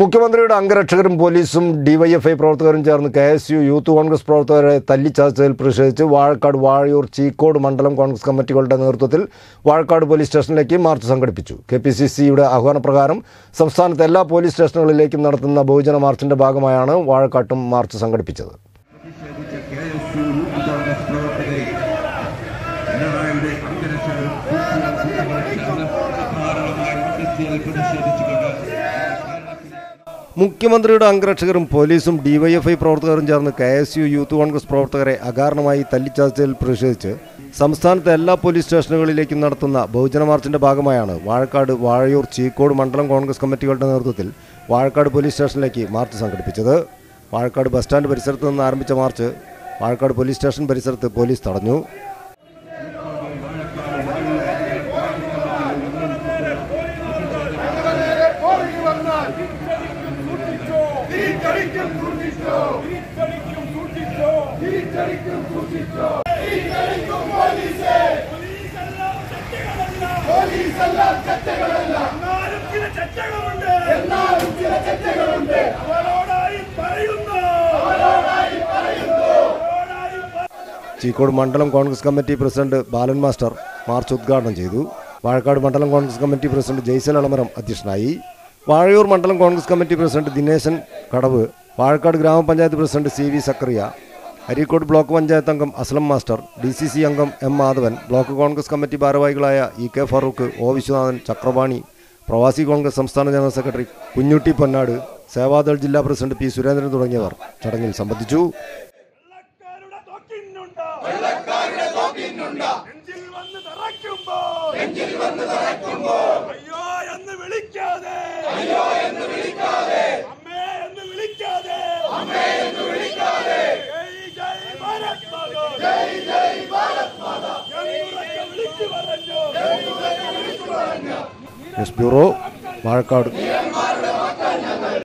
മുഖ്യമന്ത്രിയുടെ അംഗരക്ഷകരും പോലീസും ഡിവൈഎഫ്ഐ പ്രവർത്തകരും ചേർന്ന് K S U youth Congress പ്രവർത്തകരെ തല്ലിച്ചതച്ചതിൽ പ്രതിഷേധിച്ച് വാഴക്കാട് വാഴയൂർ ചീക്കോട് മണ്ഡലം കോൺഗ്രസ് കമ്മിറ്റികളുടെ നേതൃത്വത്തിൽ വാഴക്കാട് പോലീസ് സ്റ്റേഷനിലേക്ക് മാർച്ച് സംഘടിപ്പിച്ചു. കെ പി സി സിയുടെ ആഹ്വാനപ്രകാരം സംസ്ഥാനത്തെ എല്ലാ പോലീസ് സ്റ്റേഷനുകളിലേക്കും നടത്തുന്ന ബഹുജന മാർച്ചിന്റെ ഭാഗമായാണ് വാഴക്കാട്ടും മാർച്ച് സംഘടിപ്പിച്ചത്. മുഖ്യമന്ത്രിയുടെ അംഗരക്ഷകരും പോലീസും ഡിവൈഎഫ്ഐ പ്രവർത്തകരും ചേർന്ന് K S U youth Congress പ്രവർത്തകരെ അകാരണമായി തല്ലിച്ചാർച്ചയിൽ പ്രതിഷേധിച്ച് സംസ്ഥാനത്തെ എല്ലാ പോലീസ് സ്റ്റേഷനുകളിലേക്കും നടത്തുന്ന ബഹുജന മാർച്ചിന്റെ ഭാഗമായാണ് വാഴക്കാട് വാഴയൂർ ചീക്കോട് മണ്ഡലം കോൺഗ്രസ് കമ്മിറ്റികളുടെ നേതൃത്വത്തിൽ വാഴക്കാട് പോലീസ് സ്റ്റേഷനിലേക്ക് മാർച്ച് സംഘടിപ്പിച്ചത്. വാഴക്കാട് ബസ് സ്റ്റാൻഡ് പരിസരത്ത് നിന്ന് ആരംഭിച്ച മാർച്ച് വാഴക്കാട് പോലീസ് സ്റ്റേഷൻ പരിസരത്ത് പോലീസ് തടഞ്ഞു. എന്നാലും ചില ചർച്ചകളുണ്ട് എന്നാലും ചില ചർച്ചകളുണ്ട് അവരോടായി പറയുന്നു അവരോടായി പറയുന്നു ചീക്കോട് മണ്ഡലം Congress committee president Balan master march ഉദ്ഘാടനം ചെയ്തു. വാഴക്കാട് മണ്ഡലം കോൺഗ്രസ് കമ്മിറ്റി പ്രസിഡന്റ് ജയ്സൽ അളമരം അധ്യക്ഷനായി. വാഴയൂർ മണ്ഡലം Congress committee president Dineshan Kadavu. Vazhakkad grama panchayat president C V Zakariya Areekode block panchayat അംഗം Aslam master D C C അംഗം M Madhavan block Congress committee ഭാരവാഹികളായ E K Farook O Viswanathan Chakrapani Pravasi Congress സംസ്ഥാന general secretary Kunjutty Ponnad Sevadal ജില്ലാ president P Surendran തുടങ്ങിയവർ ചടങ്ങിൽ സംബന്ധിച്ചു. നെഞ്ചിൽ വന്ന് ಎಸ್ ಬ್ಯೂರೋ ಮಾರ್ಕಾಡು